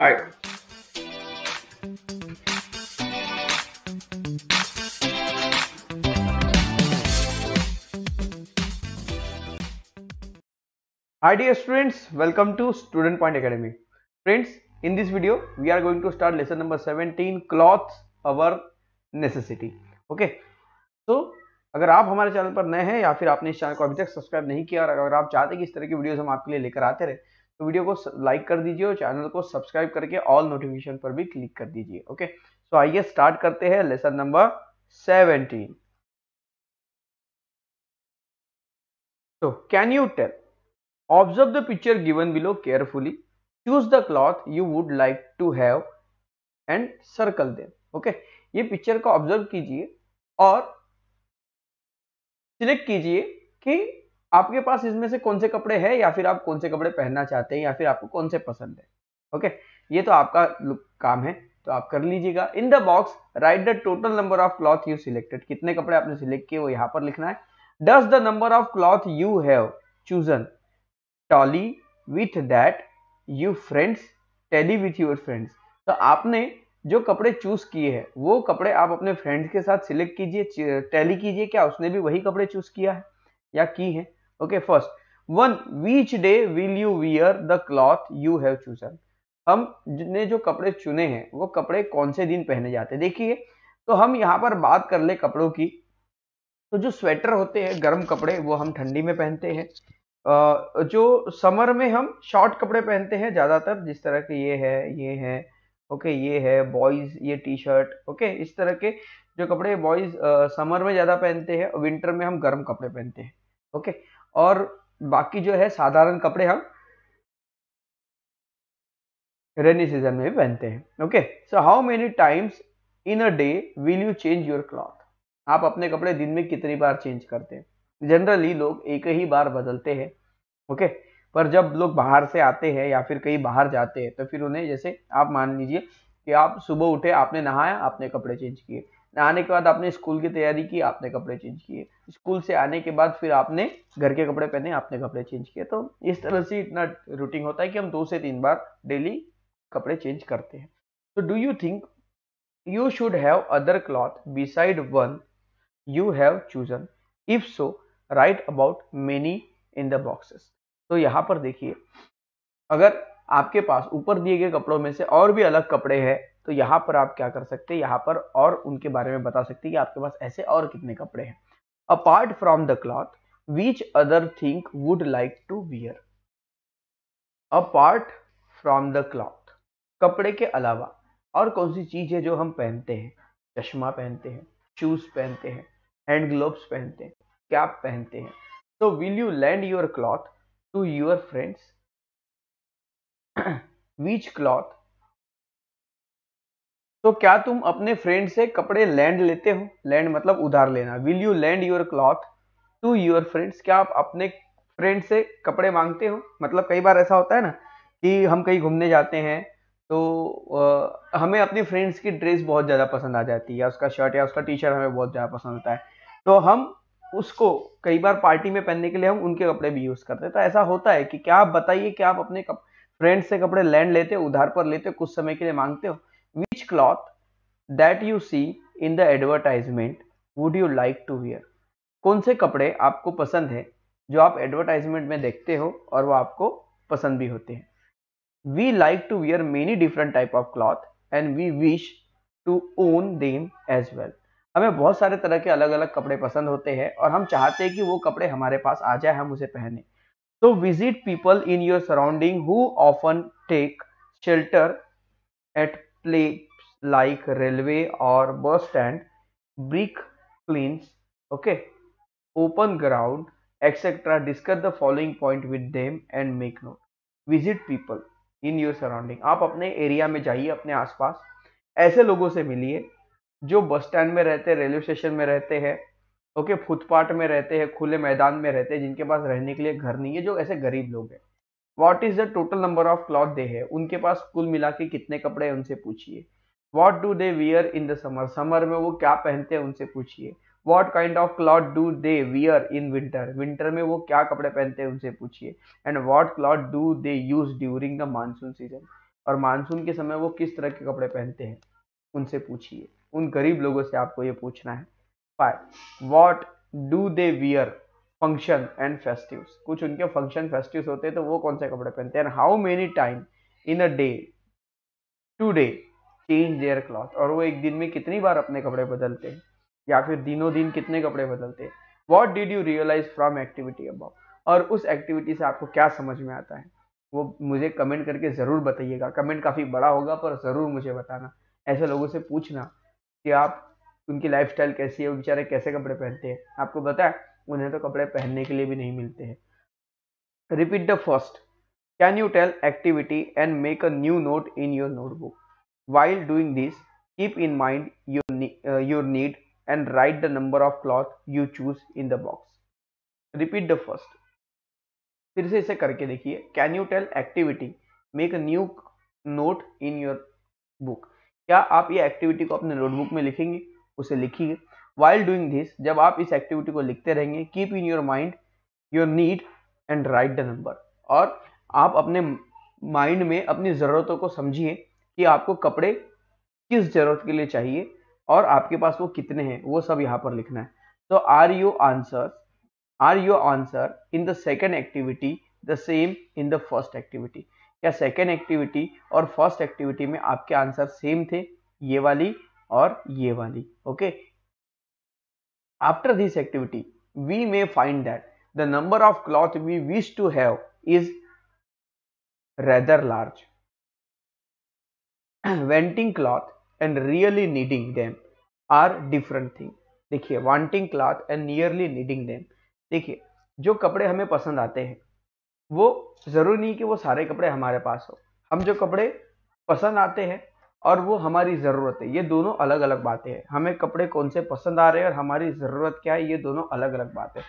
Alright. Hi dear students, welcome to Student Point Academy. Friends, in this video we are going to start lesson number 17 clothes our necessity. Okay. So अगर आप हमारे channel पर नए हैं या फिर आपने इस चैनल को अभी तक सब्सक्राइब नहीं किया और अगर आप चाहते हैं कि इस तरह की वीडियोस हम आपके लिए लेकर आते रहे तो वीडियो को लाइक कर दीजिए और चैनल को सब्सक्राइब करके ऑल नोटिफिकेशन पर भी क्लिक कर दीजिए ओके सो आइए स्टार्ट करते हैं लेसन नंबर सेवेंटीन तो can you tell observe the picture given below carefully choose the cloth you would like to have and circle them okay ये पिक्चर को ऑब्ज़र्व कीजिए और सिलेक्ट कीजिए कि आपके पास इसमें से कौन से कपड़े हैं या फिर आप कौन से कपड़े पहनना चाहते हैं या फिर आपको कौन से पसंद है? ओके ये तो आपका काम है तो आप कर लीजिएगा। In the box write the total number of cloth you selected कितने कपड़े आपने सिलेक्ट किए, वो यहाँ पर लिखना है। Does the number of cloth you have chosen tally with that you friends tally with your friends तो आपने जो कपड़े चूज़ किए हैं, वो कपड़े आप अपने फ्रेंड्स के साथ सिलेक्ट कीजिए टैली कीजिए, क्या उसने भी वही कपड़े चूज़ किया है या की है? Okay first one which day will you wear the cloth you have chosen हम ने जो कपड़े चुने हैं, वो कपड़े कौन से दिन पहने जाते हैं? देखिए तो हम यहाँ पर बात कर ले कपड़ों की। तो जो स्वेटर होते हैं, गर्म कपड़े, वो हम ठंडी में पहनते हैं। जो समर में हम शॉर्ट कपड़े पहनते हैं, ज़्यादातर जिस तरह के ये है ये है, ओके, ये है, बॉयज़, ये टी शर्ट ओके, इस तरह के जो कपड़े बॉयज़ समर में ज़्यादा पहनते हैं, विंटर में हम गर्म कपड़े पहनते हैं, ओके। और बाकी जो है साधारण कपड़े हम रेनी सीज़न में पहनते हैं। Okay so how many times in a day will you change your cloth आप अपने कपड़े दिन में कितनी बार चेंज करते हैं? जनरली लोग एक ही बार बदलते हैं। Okay okay? पर जब लोग बाहर से आते हैं या फिर कहीं बाहर जाते हैं तो फिर उन्हें जैसे आप मान लीजिए कि आप सुबह उठे, आपने नहाया, आपने कपड़े चेंज किए। नहाने के बाद आपने स्कूल की तैयारी की, आपने कपड़े चेंज किए। स्कूल से आने के बाद फिर आपने घर के कपड़े पहने, आपने कपड़े चेंज किए। तो इस तरह से इतना रूटीन होता है कि हम दो से तीन बार डेली कपड़े चेंज करते हैं। तो do you think you should have other cloth beside one you have chosen if so write about many in the boxes तो यहाँ पर देखिए, अगर आपके पास ऊपर दिए गए कपड़ों में से और भी अलग कपड़े हैं तो यहाँ पर आप क्या कर सकते हैं, यहाँ पर और उनके बारे में बता सकते हैं कि आपके पास ऐसे और कितने कपड़े हैं। Apart from the cloth which other think would like to wear apart from the cloth कपड़े के अलावा और कौन सी चीज़ है जो हम पहनते हैं? चश्मा पहनते हैं शूज़ पहनते हैं हैंड ग्लोव्स पहनते हैं कैप पहनते हैं। तो will you lend your cloth to your friends which cloth तो क्या तुम अपने फ्रेंड से कपड़े लैंड लेते हो? लैंड मतलब उधार लेना। Will you lend your cloth to your friends क्या आप अपने फ्रेंड से कपड़े मांगते हो? मतलब कई बार ऐसा होता है ना कि हम कहीं घूमने जाते हैं तो आ, हमें अपने फ्रेंड्स की ड्रेस बहुत ज़्यादा पसंद आ जाती है या उसका शर्ट या उसका टी शर्ट हमें बहुत ज़्यादा पसंद आता है। तो हम उसको कई बार पार्टी में पहनने के लिए हम उनके कपड़े भी यूज़ करते हैं। तो ऐसा होता है कि क्या आप बताइए कि आप अपने फ्रेंड से कपड़े लैंड लेते हो उधार पर लेते हो कुछ समय के लिए मांगते हो? Which cloth that you see in the advertisement would you like to wear कौन से कपड़े आपको पसंद है जो आप एडवर्टाइजमेंट में देखते हो और वो आपको पसंद भी होते हैं? We like to wear many different type of cloth and we wish to own them as well हमें बहुत सारे तरह के अलग अलग कपड़े पसंद होते हैं और हम चाहते हैं कि वो कपड़े हमारे पास आ जाए, हम उसे पहने। तो visit people in your surrounding who often take shelter at play like railway और bus stand brick kilns okay open ground etcetera discuss the following point with them and make note visit people in your surrounding आप अपने area में जाइए, अपने आसपास। ऐसे लोगों से मिलिए जो बस स्टैंड में रहते हैं रेलवे स्टेशन में रहते हैं ओके फुटपाथ में रहते हैं, खुले मैदान में रहते हैं, जिनके पास रहने के लिए घर नहीं है, जो ऐसे गरीब लोग हैं। What is the total number of cloth they है उनके पास कुल मिला के कितने कपड़े हैं, उनसे पूछिए। What do they wear in the summer summer में वो क्या पहनते हैं, उनसे पूछिए। What kind of cloth do they wear in winter winter में वो क्या कपड़े पहनते हैं, उनसे पूछिए। And what cloth do they use during the monsoon season और मानसून के समय वो किस तरह के कपड़े पहनते हैं, उनसे पूछिए। उन गरीब लोगों से आपको ये पूछना है। Five what do they wear function and festive कुछ उनके फ़ंक्शन फेस्टिव होते हैं तो वो कौन से कपड़े पहनते हैं? How many time in a day to day change their cloth और वो एक दिन में कितनी बार अपने कपड़े बदलते हैं? या फिर दिनों दिन कितने कपड़े बदलते हैं? What did you realise from activity about और उस एक्टिविटी से आपको क्या समझ में आता है? वो मुझे कमेंट करके ज़रूर बताइएगा। कमेंट काफ़ी बड़ा होगा, पर ज़रूर मुझे बताना। ऐसे लोगों से पूछना कि आप, उनकी लाइफ कैसी है? वो बेचारे कैसे कपड़े पहनते हैं? आपको है उन्हें तो कपड़े पहनने के लिए भी नहीं मिलते हैं। Repeat the first can you tell activity and make a new note in your notebook while doing this keep in mind your your need and write the number of cloth you choose in the box repeat the first फिर से इसे करके देखिए। Can you tell activity make a new note in your book क्या आप ये activity को अपने नोटबुक में लिखेंगे? उसे लिखिए। वाइल डूइंग दिस जब आप इस एक्टिविटी को लिखते रहेंगे keep in your mind your need and write the number और आप अपने माइंड में अपनी ज़रूरतों को समझिए कि आपको कपड़े किस ज़रूरत के लिए चाहिए और आपके पास वो कितने हैं, वो सब यहाँ पर लिखना है। तो are you answer are your answer in the second activity the same in the first activity क्या सेकेंड एक्टिविटी और फ़र्स्ट एक्टिविटी में आपके आंसर सेम थे, ये वाली और ये वाली okay after this activity we may find that the number of cloth we wish to have is rather large wanting cloth and really needing them are different thing देखिए wanting cloth and nearly needing them देखिए, जो कपड़े हमें पसंद आते हैं, वो ज़रूरी नहीं कि वो सारे कपड़े हमारे पास हो। हम जो कपड़े पसंद आते हैं और वो हमारी ज़रूरत है। ये दोनों अलग अलग बातें हैं। हमें कपड़े कौन से पसंद आ रहे हैं और हमारी ज़रूरत क्या है, ये दोनों अलग अलग बातें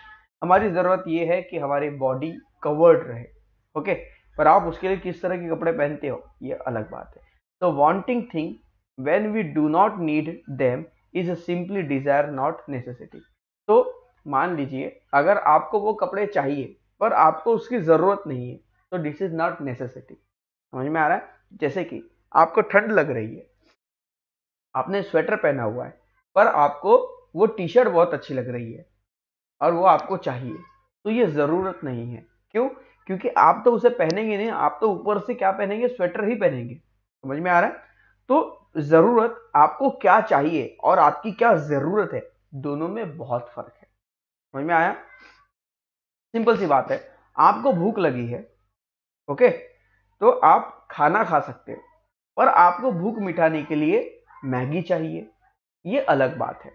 हमारी ज़रूरत ये है कि हमारी बॉडी कवर्ड रहे, ओके? पर आप उसके लिए किस तरह के कपड़े पहनते हो, ये अलग बात है। तो wanting thing when we do not need them is simply desire not necessity तो मान लीजिए, अगर आपको वो कपड़े चाहिए, पर आपको उसकी ज़रूरत नहीं है तो दिस इज़ नॉट नेसेसिटी समझ में आ रहा है? जैसे कि आपको ठंड लग रही है। आपने स्वेटर पहना हुआ है, पर आपको वो टी शर्ट बहुत अच्छी लग रही है और वो आपको चाहिए। तो ये ज़रूरत नहीं है। क्यों? क्योंकि आप तो उसे पहनेंगे नहीं, आप तो ऊपर से क्या पहनेंगे? स्वेटर ही पहनेंगे। समझ में आ रहा है? तो ज़रूरत आपको क्या चाहिए और आपकी क्या ज़रूरत है, दोनों में बहुत फ़र्क है। समझ में आया? सिंपल सी बात है, आपको भूख लगी है, ओके? तो आप खाना खा सकते हो। पर आपको भूख मिटाने के लिए मैगी चाहिए। ये अलग बात है।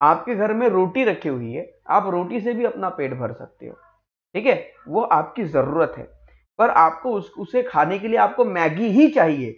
आपके घर में रोटी रखी हुई है, आप रोटी से भी अपना पेट भर सकते हो, ठीक है? वो आपकी ज़रूरत है। पर आपको उस, उसे खाने के लिए आपको मैगी ही चाहिए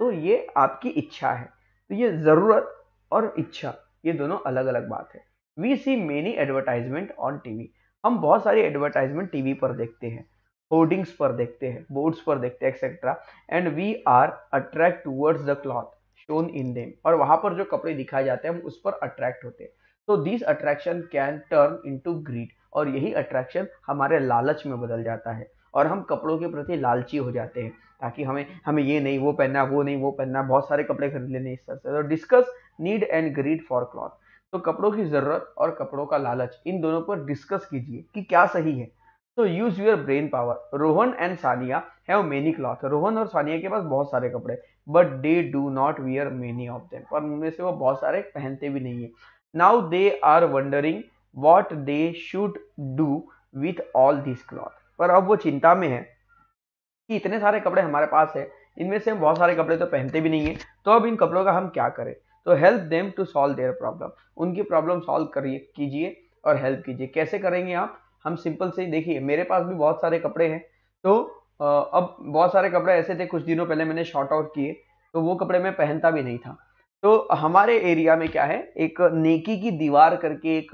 तो ये आपकी इच्छा है। तो ये ज़रूरत और इच्छा, ये दोनों अलग अलग बात है। We see many advertisement on TV. हम बहुत सारी एडवर्टाइजमेंट टीवी पर देखते हैं। होर्डिंग्स पर देखते हैं बोर्ड्स पर देखते हैं etcetera and we are attract towards the cloth shown in them और वहाँ पर जो कपड़े दिखाए जाते हैं, हम उस पर अट्रैक्ट होते हैं। तो this attraction can turn into greed और यही अट्रैक्शन हमारे लालच में बदल जाता है। और हम कपड़ों के प्रति लालची हो जाते हैं, ताकि हमें हमें ये नहीं, वो पहनना, वो नहीं, वो पहनना, बहुत सारे कपड़े खरीद लेने इस तरह से। तो discuss need and greed for cloth तो कपड़ों की ज़रूरत और कपड़ों का लालच, इन दोनों पर डिस्कस कीजिए कि क्या सही है। तो use your brain power Rohan and Sania have many cloth Rohan और सानिया के पास बहुत सारे कपड़े but they do not wear many of them पर उनमें से वो बहुत सारे पहनते भी नहीं है। Now they are wondering what they should do with all this cloth पर अब वो चिंता में है कि इतने सारे कपड़े हमारे पास है, इनमें से हम बहुत सारे कपड़े तो पहनते भी नहीं है तो अब इन कपड़ों का हम क्या करें? तो help them to solve their problem उनकी प्रॉब्लम सॉल्व करिए, कीजिए और हेल्प कीजिए। कैसे करेंगे आप? हम सिंपल से ही देखिए, मेरे पास भी बहुत सारे कपड़े हैं। तो अब बहुत सारे कपड़े ऐसे थे, कुछ दिनों पहले मैंने शॉर्ट आउट किए तो वो कपड़े मैं पहनता भी नहीं था। तो हमारे एरिया में क्या है, एक नेकी की दीवार करके एक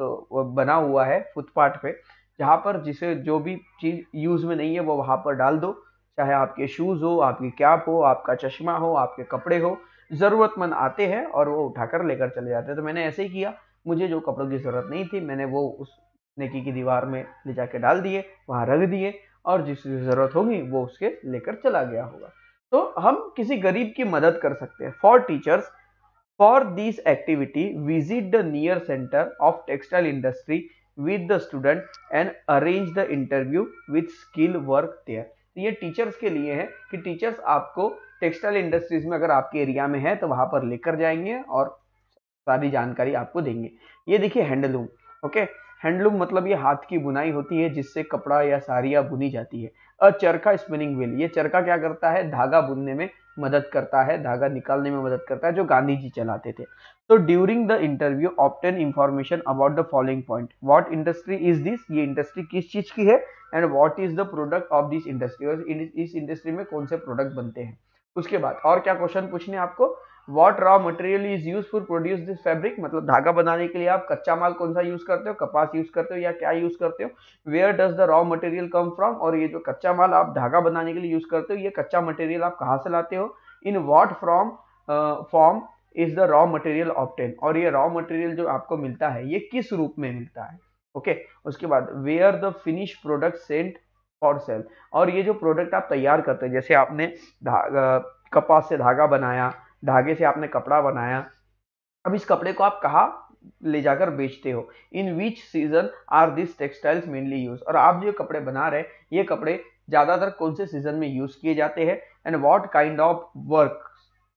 बना हुआ है फुटपाथ पे, जहाँ पर जिसे जो भी चीज़ यूज़ में नहीं है, वो वहाँ पर डाल दो। चाहे आपके शूज़ हो, आपकी कैप हो, आपका चश्मा हो, आपके कपड़े हो, ज़रूरतमंद आते हैं और वो उठाकर लेकर चले जाते हैं। तो मैंने ऐसे ही किया, मुझे जो कपड़ों की ज़रूरत नहीं थी, मैंने वो उस नेकी की दीवार में ले जाके डाल दिए, वहाँ रख दिए और जिस ज़रूरत होगी वो उसके लेकर चला गया होगा। तो हम किसी गरीब की मदद कर सकते हैं। For teachers for this activity visit the near centre of textile industry with the student and arrange the interview with skill work there तो ये टीचर्स के लिए है कि टीचर्स आपको टेक्सटाइल इंडस्ट्रीज़ में अगर आपके एरिया में है तो वहाँ पर लेकर जाएँगे और सारी जानकारी आपको देंगे। ये देखिए हैंडलूम ओके हैंडलूम मतलब ये हाथ की बुनाई होती है, जिससे कपड़ा या साड़ियाँ बुनी जाती है। अ, चरखा स्पिनिंग व्हील ये चरखा क्या करता है? धागा बुनने में मदद करता है, धागा निकालने में मदद करता है, जो गांधी जी चलाते थे। तो during the interview obtain information about the following point what industry is this ये इंडस्ट्री किस चीज़ की है? And what is the product of this industry और इस इंडस्ट्री में कौन से प्रोडक्ट बनते हैं? उसके बाद और क्या क्वेश्चन पूछने आपको? What raw material is use for produce this fabric मतलब धागा बनाने के लिए आप कच्चा माल कौन सा यूज़ करते हो? कपास यूज़ करते हो या क्या यूज़ करते हो? Where does the raw material come from और ये जो कच्चा माल आप धागा बनाने के लिए यूज़ करते हो, ये कच्चा मटेरियल आप कहाँ से लाते हो? In what from form is the raw material obtain और ये रॉ मटेरियल जो आपको मिलता है, ये किस रूप में मिलता है? Okay okay? उसके बाद where the finish product sent for sale और ये जो प्रोडक्ट आप तैयार करते हैं, जैसे आपने कपास से धागा बनाया धागे से आपने कपड़ा बनाया। अब इस कपड़े को आप कहा ले जाकर बेचते हो? In which season are this textiles mainly use और आप जो कपड़े बना रहे ये कपड़े ज़्यादातर कौन से सीज़न में यूज़ किए जाते हैं? And what kind of work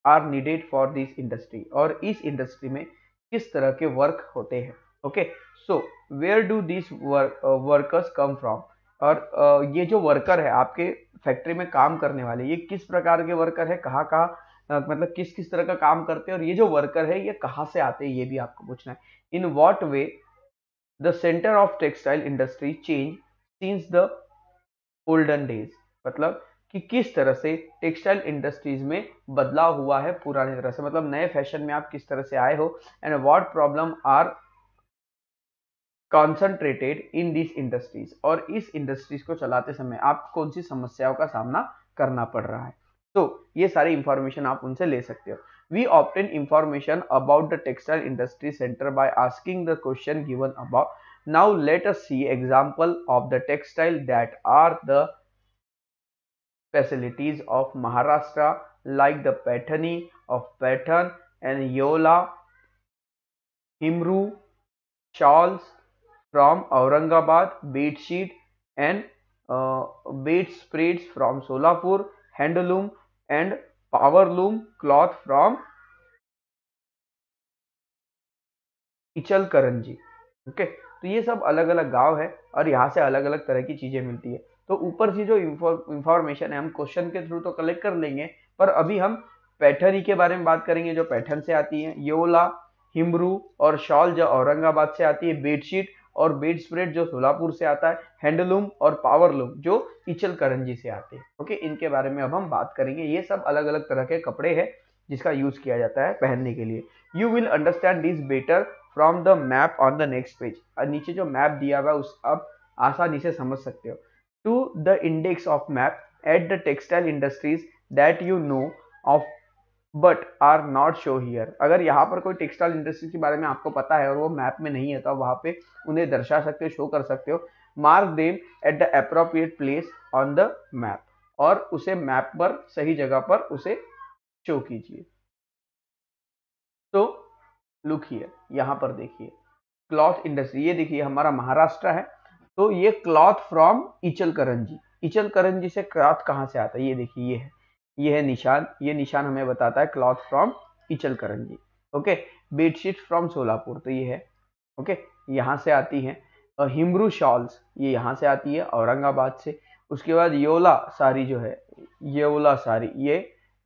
are needed for this industry और इस इंडस्ट्री में किस तरह के वर्क होते हैं? Okay so where do this workers come from और uh, ये जो वर्कर है आपके फैक्ट्री में काम करने वाले ये किस प्रकार के वर्कर है? कहाँ कहाँ मतलब किस किस तरह का काम करते हैं और ये जो वर्कर है, ये कहाँ से आते हैं, ये भी आपको पूछना है। In what way the centre of textile industry change since the olden days मतलब कि किस तरह से टेक्सटाइल इंडस्ट्रीज़ में बदलाव हुआ है पुराने तरह से? मतलब नए फ़ैशन में आप किस तरह से आए हो? And what problem are concentrated in this industries और इस इंडस्ट्रीज़ को चलाते समय आप कौन सी समस्याओं का सामना करना पड़ रहा है? तो ये सारी इंफॉर्मेशन आप उनसे ले सकते हो। We obtain information about the textile industry centre by asking the question given about now let us see example of the textile that are the facilities of Maharashtra like the Paithani of Paithan and Yeola Himroo shawls from Aurangabad bedsheet and bed spread from Solapur handloom and powerloom cloth from Ichalkaranji okay तो ये सब अलग अलग गाँव है और यहाँ से अलग अलग तरह की चीज़ें मिलती है। तो ऊपर से जो इंफॉर्मेशन है, हम क्वेश्चन के थ्रू तो कलेक्ट कर लेंगे, पर अभी हम पैठनी के बारे में बात करेंगे जो पैठन से आती है। योला हिमरू और शॉल जो औरंगाबाद से आती है, बेडशीट और बेड स्प्रेड जो सोलापुर से आता है हैंडलूम और पावरलूम जो इचल करंजी से आते हैं। ओके इनके बारे में अब हम बात करेंगे। ये सब अलग अलग तरह के कपड़े हैं जिसका यूज़ किया जाता है पहनने के लिए। You will understand this better from the map on the next page और नीचे जो मैप दिया हुआ है, उस अब आसानी से समझ सकते हो। To the index of map at the textile industries that you know of but are not show here अगर यहाँ पर कोई टेक्सटाइल इंडस्ट्री के बारे में आपको पता है और वो मैप में नहीं है तो आप वहाँ पे उन्हें दर्शा सकते हो शो कर सकते हो। Mark them at the appropriate place on the map और उसे मैप पर, सही जगह पर उसे शो कीजिए। तो लुक हियर यहाँ पर देखिए। क्लॉथ इंडस्ट्री ये देखिए, हमारा महाराष्ट्र है। तो ये cloth from Ichalkaranji Ichalkaranji से क्लॉथ कहाँ से आता है? ये देखिए, ये है। ये है निशान, ये निशान हमें बताता है cloth from Ichalkaranji okay bedsheet from Solapur तो ये है ओके यहाँ से आती है हिमरू शॉल्स ये यहाँ से आती है, औरंगाबाद से। उसके बाद योला साड़ी जो है योला साड़ी ये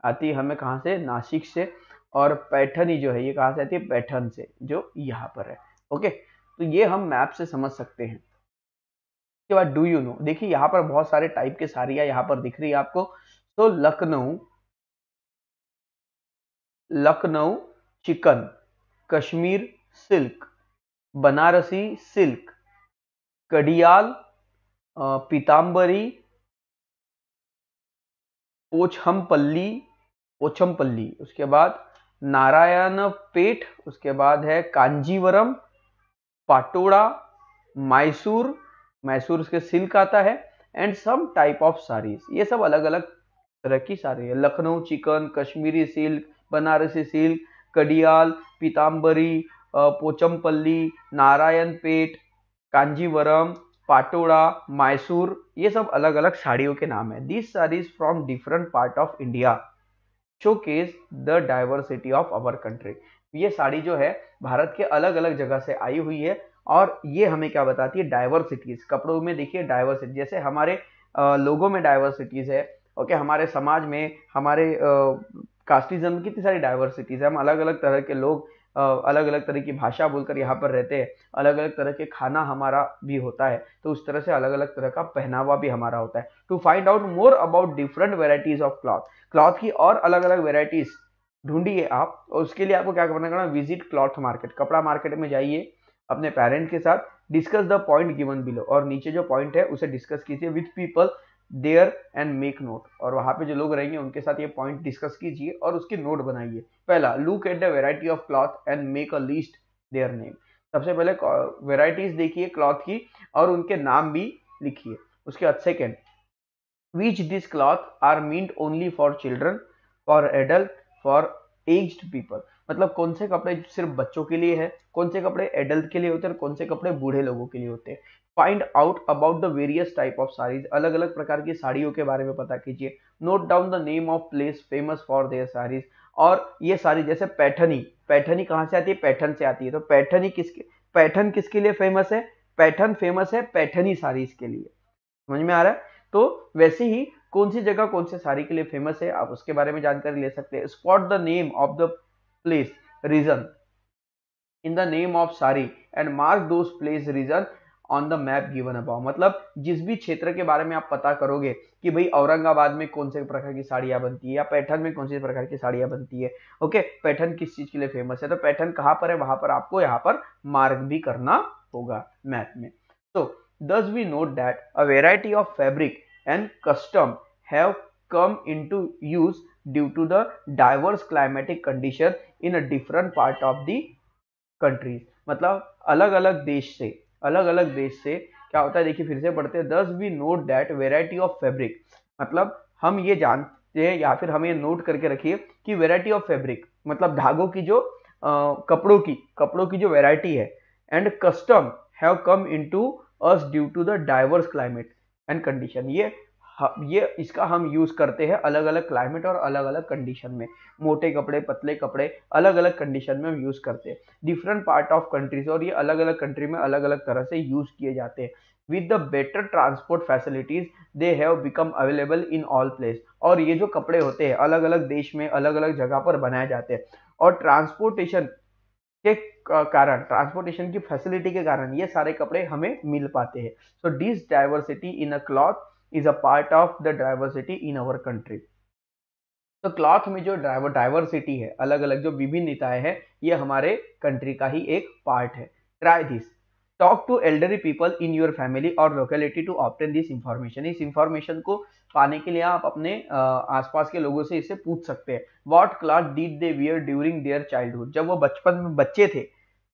आती है हमें कहाँ से? नासिक से, और पैठनी जो है, ये कहाँ से आती है? पैठन से, जो यहाँ पर है ओके तो ये हम मैप से समझ सकते हैं। उसके बाद डू यू नो देखिए यहाँ पर बहुत सारे टाइप के साड़ियाँ यहाँ पर दिख रही है आपको। तो लखनऊ लखनऊ चिकन, कश्मीर सिल्क, बनारसी सिल्क, कडियाल पीताम्बरी ओछमपल्ली ओछमपल्ली, उसके बाद नारायण पेट उसके बाद है कांजीवरम, पाटोड़ा, मैसूर मैसूर उसके सिल्क आता है and some type of saris ये सब अलग अलग तरह की साड़ी है। Lucknow chikan, Kashmiri silk, Banarasi silk, Kadiyal Pitambari Pochampally, Narayanpet, Kanjeevaram, Patola, Mysore, ये सब अलग अलग साड़ियों के नाम है। This saris from different part of India show showcase the diversity of our country ये साड़ी जो है, भारत के अलग अलग जगह से आई हुई है और ये हमें क्या बताती है? डाइवर्सिटीज कपड़ों में देखिए डाइवर्सिटी जैसे हमारे लोगों में डाइवर्सिटीज है ओके, हमारे समाज में, हमारे कास्टिज्म में कितनी सारी डाइवर्सिटीज है। हम अलग अलग तरह के लोग अलग अलग तरह की भाषा बोलकर यहाँ पर रहते हैं। अलग अलग तरह के खाना हमारा भी होता है। तो उस तरह से अलग अलग तरह का पहनावा भी हमारा होता है। To find out more about different varieties of cloth cloth की और अलग अलग वेराइटीज ढूंढिए आप। और उसके लिए आपको क्या करना करना विज़िट क्लॉथ मार्केट कपड़ा मार्केट में जाइए अपने पेरेंट के साथ discuss the point given below और नीचे जो पॉइंट है, उसे डिस्कस कीजिए with people there and make note. और वहाँ पे जो लोग रहेंगे, उनके साथ ये पॉइंट डिस्कस कीजिए और उसकी नोट बनाइए। पहला look at the variety of cloth and make a list their name सबसे पहले वेराइटीज देखिए क्लॉथ की और उनके नाम भी लिखिए। उसके बाद second which this cloth are meant only for children for adult for aged people मतलब कौन से कपड़े सिर्फ़ बच्चों के लिए है, कौन से कपड़े एडल्ट के लिए होते हैं और कौन से कपड़े बूढ़े लोगों के लिए होते हैं। Find out about the various type of saris अलग अलग प्रकार की साड़ियों के बारे में पता कीजिए। Note down the name of place famous for their saris और ये साड़ी जैसे पैठनी पैठनी कहाँ से आती है? पैठन से आती है। तो पैठनी किसके, पैठन किसके लिए फ़ेमस है? पैठन फ़ेमस है पैठनी साड़ीज के लिए। समझ में आ रहा है? तो वैसे ही कौन सी जगह कौन से साड़ी के लिए फ़ेमस है, आप उसके बारे में जानकारी ले सकते हैं। Spot the name of the place region in the name of sari and mark those place region on the map given above मतलब जिस भी क्षेत्र के बारे में आप पता करोगे कि भाई औरंगाबाद में कौन से प्रकार की साड़ियाँ बनती है या पैठन में कौन से प्रकार की साड़ियाँ बनती है ओके पैठन किस चीज़ के लिए फ़ेमस है? तो पैठन कहाँ पर है? वहाँ पर आपको यहाँ पर मार्क भी करना होगा मैप में. तो thus we note that a variety of fabric and custom have come into use due to the diverse climatic condition in a different part of the countries. मतलब अलग अलग देश से अलग अलग देश से क्या होता है? देखिए फिर से पढ़ते हैं। Thus we note that variety of fabric मतलब हम ये जानते हैं या फिर हमें नोट करके रखिए कि वेराइटी ऑफ़ फैब्रिक मतलब धागों की जो आ, कपड़ों की कपड़ों की जो वेराइटी है and custom have come into us due to the diverse climate and condition ये ये इसका हम यूज़ करते हैं अलग अलग क्लाइमेट और अलग अलग कंडीशन में। मोटे कपड़े, पतले कपड़े अलग अलग कंडीशन में हम यूज़ करते हैं। डिफरेंट पार्ट ऑफ़ कंट्रीज़ और ये अलग अलग कंट्री में अलग अलग तरह से यूज़ किए जाते हैं। With the better transport facilities they have become available in all place और ये जो कपड़े होते हैं अलग अलग देश में अलग अलग जगह पर बनाए जाते हैं। और ट्रांसपोर्टेशन के कारण ट्रांसपोर्टेशन की फैसिलिटी के कारण ये सारे कपड़े हमें मिल पाते हैं। So this diversity in a cloth is a part of the diversity in our country तो क्लॉथ में जो ड्राइवर डाइवर्सिटी है अलग अलग जो विभिन्नताएँ हैं, ये हमारे कंट्री का ही एक पार्ट है। Try this talk to elderly people in your family और locality to obtain this information इस इंफॉर्मेशन को पाने के लिए आप अपने आसपास के लोगों से इसे पूछ सकते हैं। What cloth did they wear during their childhood जब वो बचपन में बच्चे थे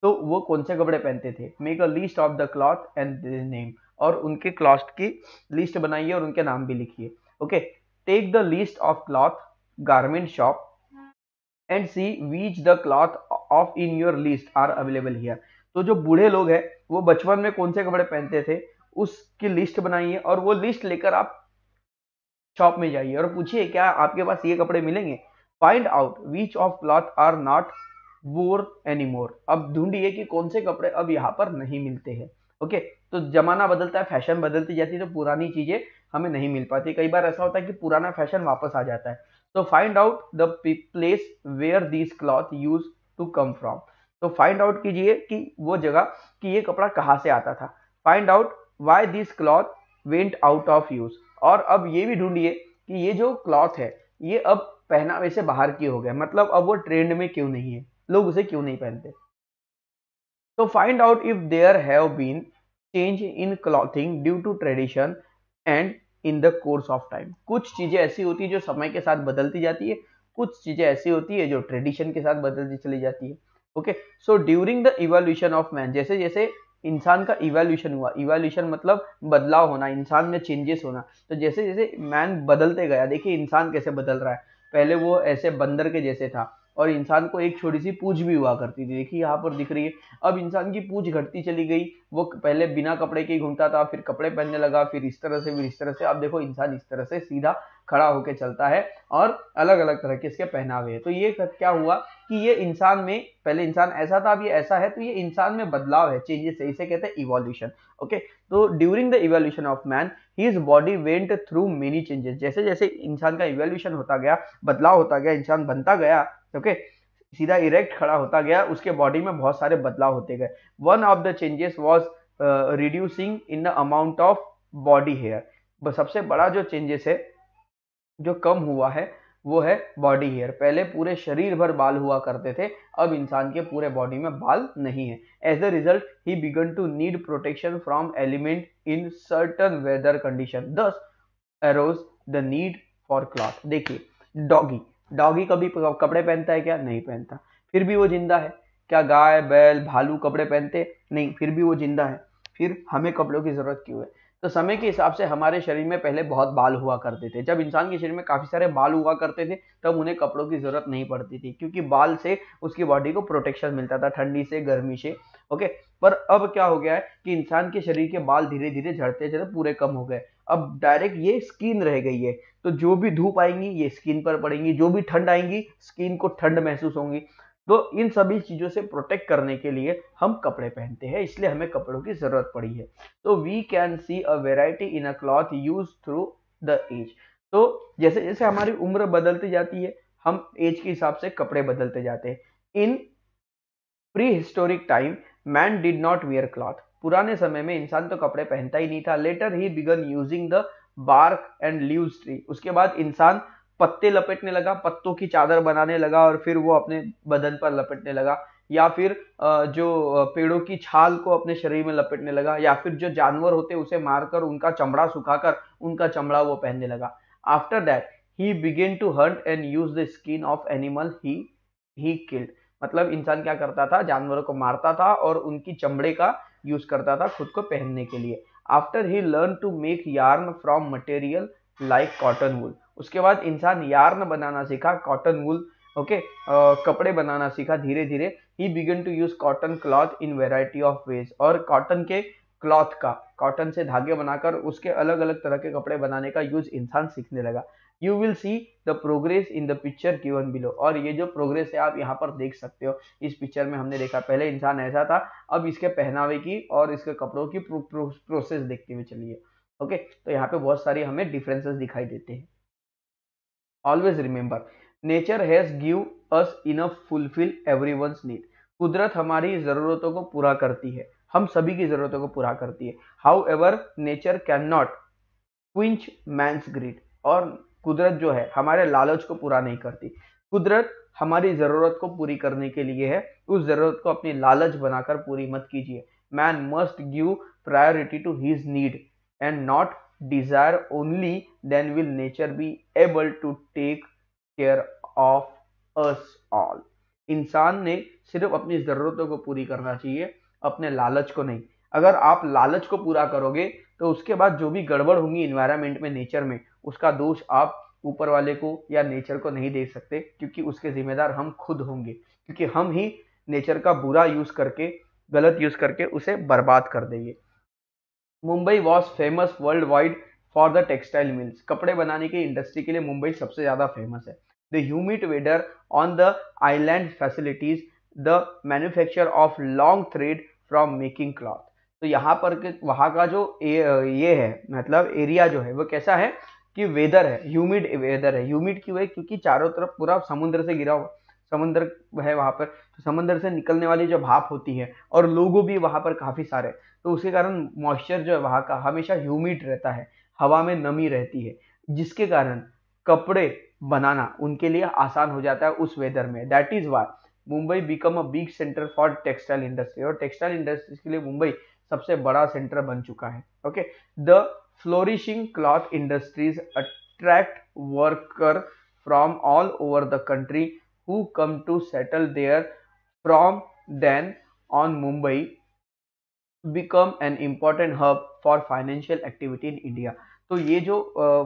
तो वो कौन से कपड़े पहनते थे? Make a list of the cloth and name और उनके क्लॉथ की लिस्ट बनाइए और उनके नाम भी लिखिए। Okay take the list of cloth garment shop and see which the cloth of in your list are available here तो जो बूढ़े लोग हैं, वो बचपन में कौन से कपड़े पहनते थे, उसकी लिस्ट बनाइए और वो लिस्ट लेकर आप शॉप में जाइए और पूछिए, क्या आपके पास ये कपड़े मिलेंगे? Find out which of cloth are not wore any more अब ढूंढिए कि कौन से कपड़े अब यहाँ पर नहीं मिलते हैं। ओके? तो जमाना बदलता है, फ़ैशन बदलती जाती है तो पुरानी चीज़ें हमें नहीं मिल पाती। कई बार ऐसा होता है कि पुराना फ़ैशन वापस आ जाता है। तो find out the place where this cloth use to come from तो फाइंड आउट कीजिए कि वो जगह कि ये कपड़ा कहाँ से आता था। Find out why this cloth went out of use और अब ये भी ढूंढिए कि ये जो क्लॉथ है, ये अब पहनावे से बाहर की हो गया? मतलब अब वो ट्रेंड में क्यों नहीं है? लोग उसे क्यों नहीं पहनते? तो find out if there have been change in clothing due to tradition and in the course of time कुछ चीज़ें ऐसी होती है जो समय के साथ बदलती जाती है, कुछ चीज़ें ऐसी होती है जो ट्रेडिशन के साथ बदलती चली जाती है। Okay so during the evolution of man जैसे जैसे इंसान का इवोल्यूशन हुआ इवोल्यूशन मतलब बदलाव होना, इंसान में चेंजेस होना तो जैसे जैसे मैन बदलते गया, देखिए इंसान कैसे बदल रहा है। पहले वो ऐसे बंदर के जैसे था और इंसान को एक छोटी सी पूछ भी हुआ करती थी। देखिए, यहाँ पर दिख रही है। अब इंसान की पूछ घटती चली गई। वो पहले बिना कपड़े के घूमता था, फिर कपड़े पहनने लगा, फिर इस तरह से, फिर इस तरह से। अब देखो, इंसान इस तरह से सीधा खड़ा होकर चलता है और अलग अलग तरह के इसके पहनावे है। तो ये क्या हुआ कि ये इंसान में, पहले इंसान ऐसा था, अब ये ऐसा है तो ये इंसान में बदलाव है चेंजेस है। इसे कहते हैं इवोल्यूशन ओके तो during the evolution of man his body went through many changes जैसे जैसे इंसान का इवोल्यूशन होता गया, बदलाव होता गया, इंसान बनता गया ओके सीधा इरेक्ट खड़ा होता गया, उसके बॉडी में बहुत सारे बदलाव होते गए। One of the changes was reducing in the amount of body hair सबसे बड़ा जो चेंजेस है, जो कम हुआ है, वो है बॉडी हेयर पहले पूरे शरीर भर बाल हुआ करते थे, अब इंसान के पूरे बॉडी में बाल नहीं है। As a result he began to need protection from element in certain weather condition thus arose the need for cloth देखिए डॉगी डॉगी कभी कपड़े पहनता है क्या? नहीं पहनता। फिर भी वो ज़िंदा है। क्या गाय, बैल, भालू कपड़े पहनते? नहीं, फिर भी वो ज़िंदा है। फिर हमें कपड़ों की ज़रूरत क्यों है? तो समय के हिसाब से हमारे शरीर में पहले बहुत बाल हुआ करते थे। जब इंसान के शरीर में काफ़ी सारे बाल हुआ करते थे, तब उन्हें कपड़ों की ज़रूरत नहीं पड़ती थी। क्योंकि बाल से उसकी बॉडी को प्रोटेक्शन मिलता था, ठंडी से, गर्मी से। ओके पर अब क्या हो गया है कि इंसान के शरीर के बाल धीरे धीरे झड़ते झड़ते पूरे कम हो गए। अब डायरेक्ट ये स्किन रह गई है। तो जो भी धूप आएँगी, ये स्किन पर पड़ेंगी। जो भी ठंड आएँगी स्किन को ठंड महसूस होंगी। तो इन सभी चीज़ों से प्रोटेक्ट करने के लिए हम कपड़े पहनते हैं, इसलिए हमें कपड़ों की ज़रूरत पड़ी है। तो we can see a variety in a cloth use through the age तो जैसे जैसे हमारी उम्र बदलती जाती है, हम एज के हिसाब से कपड़े बदलते जाते हैं। In prehistoric time man did not wear cloth पुराने समय में इंसान तो कपड़े पहनता ही नहीं था। Later he began using the bark and leaves tree उसके बाद इंसान पत्ते लपेटने लगा, पत्तों की चादर बनाने लगा और फिर वो अपने बदन पर लपेटने लगा। या फिर जो पेड़ों की छाल को अपने शरीर में लपेटने लगा या फिर जो जानवर होते उसे मारकर उनका चमड़ा सुखाकर उनका चमड़ा वो पहनने लगा। After that he began to hunt and use the skin of animal he he killed मतलब इंसान क्या करता था? जानवरों को मारता था और उनकी चमड़े का यूज़ करता था खुद को पहनने के लिए। After he learn to make yarn from material like cotton wool उसके बाद इंसान यार्न बनाना सीखा कॉटन वुल ओके कपड़े बनाना सीखा धीरे धीरे he began to use cotton cloth in variety of ways और कॉटन के क्लॉथ का कॉटन से धागे बनाकर उसके अलग अलग तरह के कपड़े बनाने का यूज़ इंसान सीखने लगा। You will see the progress in the picture given below और ये जो प्रोग्रेस है आप यहाँ पर देख सकते हो। इस पिक्चर में हमने देखा पहले इंसान ऐसा था अब इसके पहनावे की और इसके कपड़ों की प्रो, प्रो, प्रोसेस देखते हुए चलिए। ओके तो यहाँ पे बहुत सारी हमें डिफरेंसेस दिखाई देते हैं। Always remember nature has give us enough fulfil everyone's need कुदरत हमारी जरूरतों को पूरा करती है। हम सभी की जरूरतों को पूरा करती है। However nature can not quench man's greed और कुदरत जो है, हमारे लालच को पूरा नहीं करती। कुदरत हमारी ज़रूरत को पूरी करने के लिए है। उस ज़रूरत को अपनी लालच बनाकर पूरी मत कीजिए। Man must give priority to his need and not desire only then will nature be able to take care of us all इंसान ने सिर्फ़ अपनी ज़रूरतों को पूरी करना चाहिए, अपने लालच को नहीं। अगर आप लालच को पूरा करोगे तो उसके बाद जो भी गड़बड़ होंगी इन्वायरमेंट में नेचर में, उसका दोष आप ऊपर वाले को या नेचर को नहीं दे सकते, क्योंकि उसके जिम्मेदार हम खुद होंगे। क्योंकि हम ही नेचर का बुरा यूज़ करके, गलत यूज़ करके उसे बर्बाद कर देंगे। Mumbai was famous world wide for the textile mills कपड़े बनाने की इंडस्ट्री के लिए मुंबई सबसे ज़्यादा फ़ेमस है। The humid weather on the island facilities the manufacture of long thread from making cloth तो यहाँ पर के वहाँ का जो ए, ये है मतलब एरिया जो है वो कैसा है कि वेदर है ह्यूमिड वेदर है। ह्यूमिड क्यों है? क्योंकि चारों तरफ़ पूरा समुद्र से गिरा हुआ समुद्र है वहाँ पर तो समुद्र से निकलने वाली जो भाप होती है और लोगों भी वहाँ पर काफ़ी सारे तो उसके कारण मॉइस्चर जो है वहाँ का हमेशा ह्यूमिड रहता है हवा में नमी रहती है जिसके कारण कपड़े बनाना उनके लिए आसान हो जाता है उस वेदर में। That is why Mumbai become a big centre for textile industry और टेक्सटाइल इंडस्ट्री के लिए मुंबई सबसे बड़ा सेंटर बन चुका है okay the flourishing cloth industries attract worker from all over the country who come to settle there from then on Mumbai become an important hub for financial activity in India तो ये जो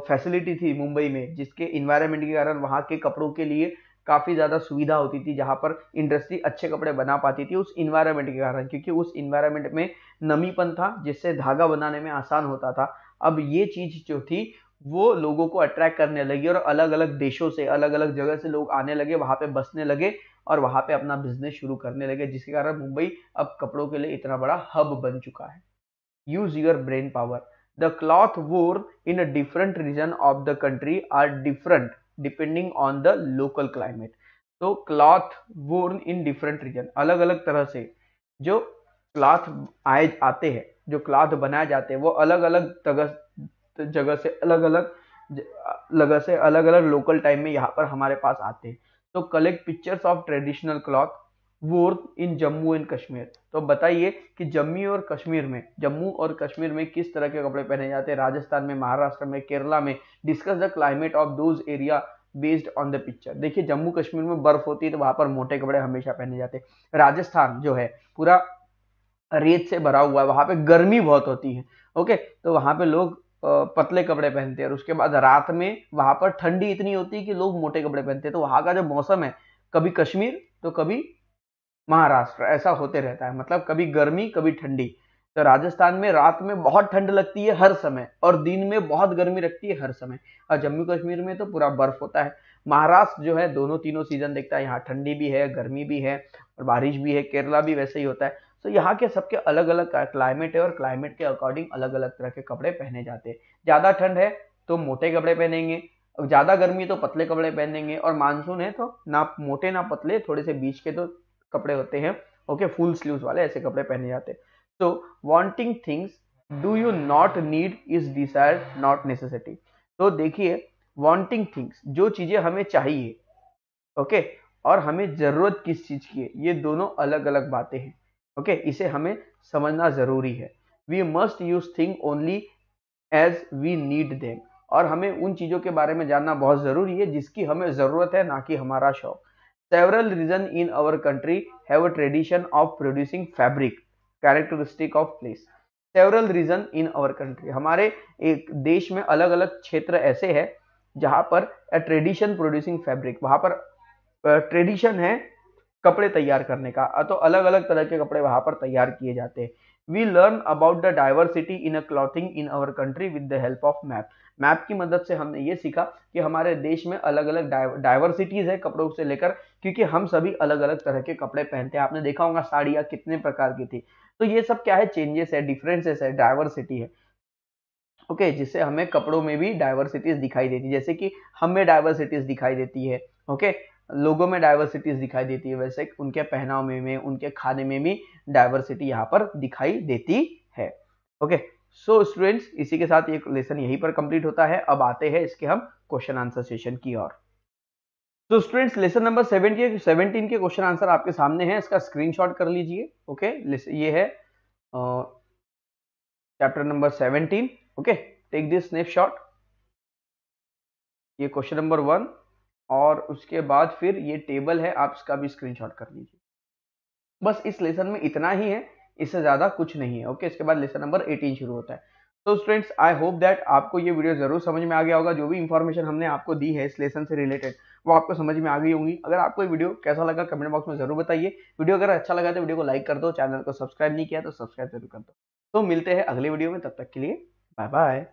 facility थी मुंबई में, जिसके environment के कारण वहाँ के कपड़ों के लिए काफ़ी ज़्यादा सुविधा होती थी जहाँ पर इंडस्ट्री अच्छे कपड़े बना पाती थी उस इन्वायरमेंट के कारण, क्योंकि उस इन्वायरमेंट में नमीपन था, जिससे धागा बनाने में आसान होता था। अब ये चीज़ जो थी, वो लोगों को अट्रैक्ट करने लगी और अलग अलग देशों से अलग अलग जगह से लोग आने लगे, वहाँ पे बसने लगे और वहाँ पे अपना बिज़नेस शुरू करने लगे, जिसके कारण मुंबई अब कपड़ों के लिए इतना बड़ा हब बन चुका है। Use your brain power the cloth wore in a different region of the country are different depending on the local climate तो cloth worn in different region अलग अलग तरह से जो क्लॉथ आए, आते हैं, जो क्लॉथ बनाए जाते हैं, वो अलग अलग जगह से अलग अलग जगह से अलग अलग लोकल टाइम में यहाँ पर हमारे पास आते हैं। तो collect pictures of traditional cloth worth in Jammu and Kashmir. तो बताइए कि जम्मू और कश्मीर में, जम्मू और कश्मीर में किस तरह के कपड़े पहने जाते हैं? राजस्थान में, महाराष्ट्र में, केरला में। Discuss the climate of those area based on the picture देखिए, जम्मू कश्मीर में बर्फ़ होती है तो वहाँ पर मोटे कपड़े हमेशा पहने जाते हैं। राजस्थान जो है, पूरा रेत से भरा हुआ है, वहाँ पे गर्मी बहुत होती है। ओके तो वहाँ पे लोग पतले कपड़े पहनते हैं और उसके बाद रात में वहाँ पर ठंडी इतनी होती है कि लोग मोटे कपड़े पहनते हैं। तो वहाँ का जो मौसम है, कभी कश्मीर तो कभी महाराष्ट्र, ऐसा होते रहता है। मतलब कभी गर्मी, कभी ठंडी। तो राजस्थान में रात में बहुत ठंड लगती है हर समय और दिन में बहुत गर्मी लगती है हर समय। और जम्मू कश्मीर में तो पूरा बर्फ़ होता है। महाराष्ट्र जो है, दोनों तीनों सीज़न देखता है। यहाँ ठंडी भी है, गर्मी भी है और बारिश भी है, केरला भी वैसे ही होता है। तो यहाँ के सबके अलग अलग क्लाइमेट है और क्लाइमेट के अकॉर्डिंग अलग अलग तरह के कपड़े पहने जाते हैं। ज़्यादा ठंड है तो मोटे कपड़े पहनेंगे ज़्यादा गर्मी तो पतले कपड़े पहनेंगे। और मानसून है तो ना मोटे ना पतले, थोड़े से बीच के तो कपड़े होते हैं ओके फुल स्लीव्स वाले ऐसे कपड़े पहने जाते हैं तो wanting things do you not need is desire not necessity तो देखिए वॉन्टिंग थिंग्स जो चीज़ें हमें चाहिए ओके okay? और हमें ज़रूरत किस चीज़ की है, ये दोनों अलग अलग बातें हैं ओके okay? इसे हमें समझना ज़रूरी है we must use thing only as we need them और हमें उन चीज़ों के बारे में जानना बहुत ज़रूरी है, जिसकी हमें ज़रूरत है, ना कि हमारा शौक Several regions in our country have a tradition of producing fabric, characteristic of place. Several regions in our country. हमारे एक देश में अलग अलग क्षेत्र ऐसे है, जहाँ पर ट्रेडिशन प्रोड्यूसिंग फैब्रिक वहाँ पर ट्रेडिशन है कपड़े तैयार करने का। तो अलग अलग तरह के कपड़े वहाँ पर तैयार किए जाते हैं। We learn about the diversity in a clothing in our country with the help of map map की मदद से हमने ये सीखा कि हमारे देश में अलग अलग डाइवर्सिटीज है कपड़ों से लेकर क्योंकि हम सभी अलग अलग तरह के कपड़े पहनते हैं। आपने देखा होगा साड़ियाँ कितने प्रकार की थी। तो ये सब क्या है? चेंजेस है डिफरेंसेस है डाइवर्सिटी है। ओके okay, जिससे हमें कपड़ों में भी डाइवर्सिटीज दिखाई देती है। जैसे कि हमें डाइवर्सिटीज दिखाई देती है ओके okay? लोगों में डाइवर्सिटीज दिखाई देती है वैसे उनके पहनाव में, में उनके खाने में भी डाइवर्सिटी यहाँ पर दिखाई देती है। ओके सो so, स्टूडेंट्स इसी के साथ ये लेसन यहीं पर कंप्लीट होता है। अब आते हैं इसके हम क्वेश्चन आंसर सेशन की ओर। तो students lesson number seventy seventeen के क्वेश्चन आंसर आपके सामने है। इसका स्क्रीनशॉट कर लीजिए ओके ये है chapter number seventeen okay take this snapshot ये क्वेश्चन नंबर वन और उसके बाद फिर ये टेबल है आप इसका भी स्क्रीनशॉट कर लीजिए। बस इस लेसन में इतना ही है। इससे ज़्यादा कुछ नहीं है ओके इसके बाद लेसन नंबर 18 शुरू होता है। तो स्टूडेंट्स आई होप दैट आपको ये वीडियो ज़रूर समझ में आ गया होगा। जो भी इंफॉर्मेशन हमने आपको दी है इस लेसन से रिलेटेड वो आपको समझ में आ गई होंगी। अगर आपको ये वीडियो कैसा लगा कमेंट बॉक्स में ज़रूर बताइए। वीडियो अगर अच्छा लगा तो वीडियो को लाइक कर दो चैनल को सब्सक्राइब नहीं किया तो सब्सक्राइब ज़रूर कर दो। तो मिलते हैं अगले वीडियो में, तब तक के लिए बाय बाय